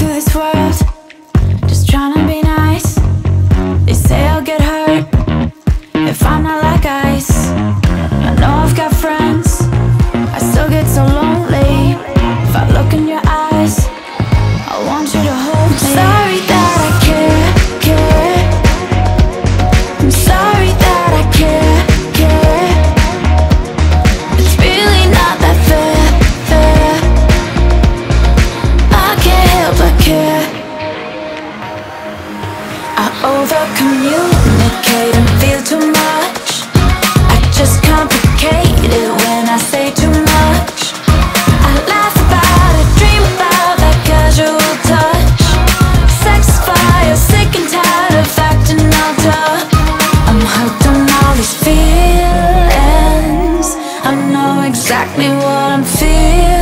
through this world. communicate and feel too much. I just complicate it when I say too much. I laugh about it, dream about that casual touch. Sick and tired of acting all tough I'm hooked on all these feelings. I know exactly what I'm feeling.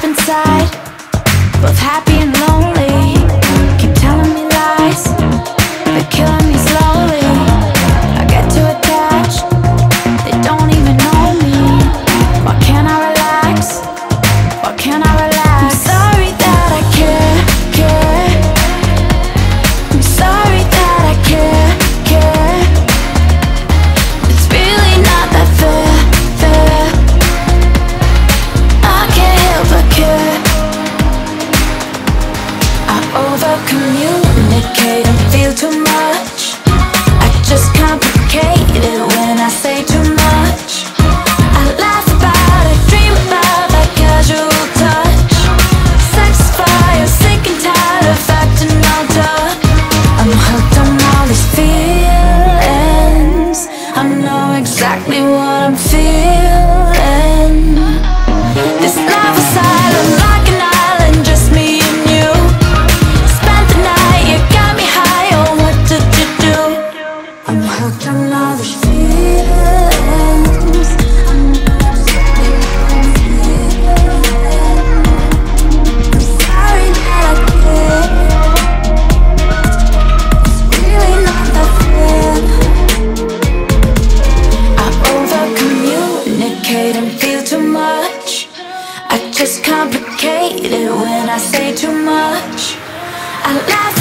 up inside, both happy and lonely. just complicated when I say too much. I laugh